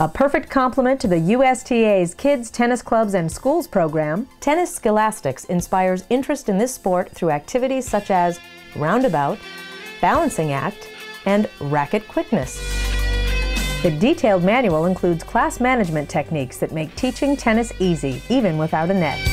A perfect complement to the USTA's Kids Tennis Clubs and Schools program, Tennis Skillastics inspires interest in this sport through activities such as roundabout, balancing act, and racket quickness. The detailed manual includes class management techniques that make teaching tennis easy, even without a net.